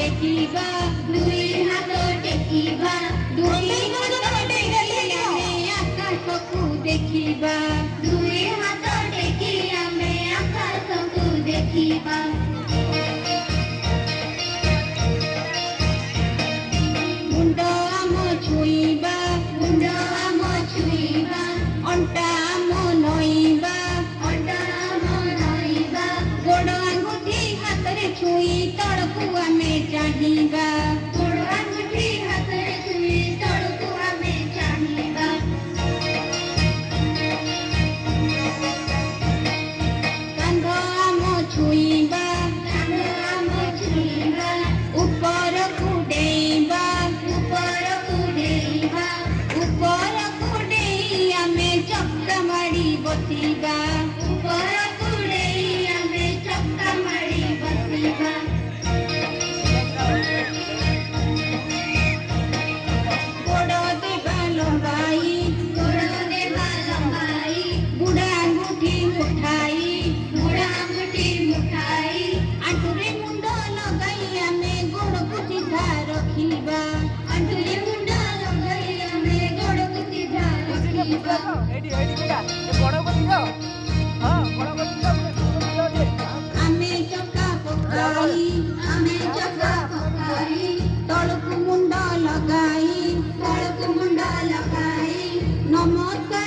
tekiba, duri hato tekiba, duri hato tekiya me akar soku dekiba, duri hato tekiya me akar soku dekiba. Mundo amo chuiba, mundo amo chuiba, onta amo noiba, onta amo noiba, godo vida. लगाई तड़क मुंडा लगाई तड़क मुंडा लगाई नमोत